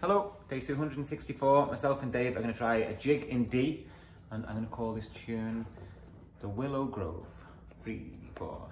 Hello, day 264. Myself and Dave are going to try a jig in D, and I'm going to call this tune The Willow Grove. Three, four.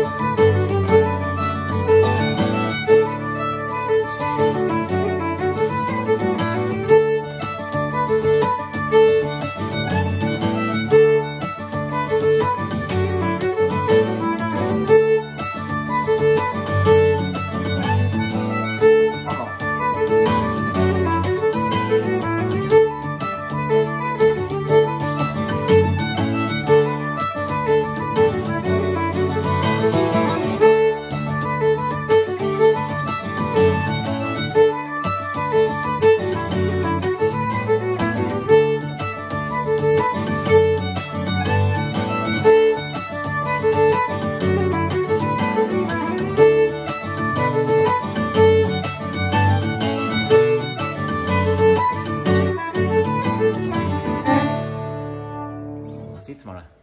Música See you tomorrow.